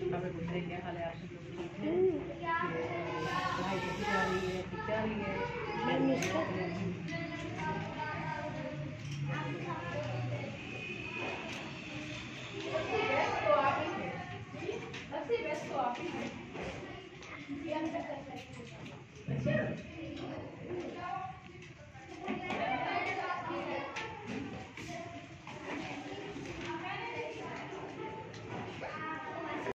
अब दूसरे क्या हाल आप सब लोग ठीक हैं पढ़ाई कैसी जा रही है ठीक जा रही है बेस्ट तो आप ही हैं